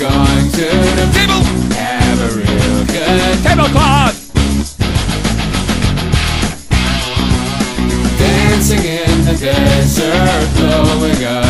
going to the table. Have a real good tablecloth. Dancing in the desert, blowing up.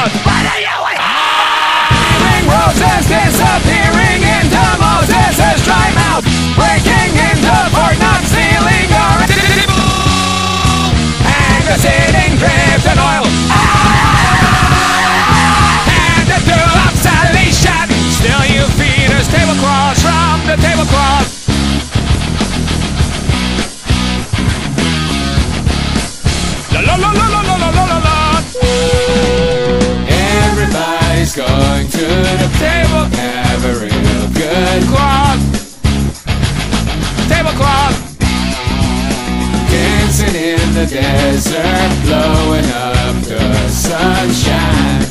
But I in the desert, blowing up the sunshine.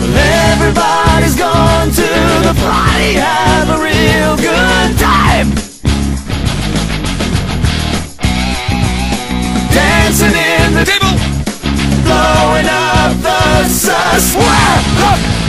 Well, everybody's gone to the party, have a real good time. Dancing in the table, blowing up the sun. sus.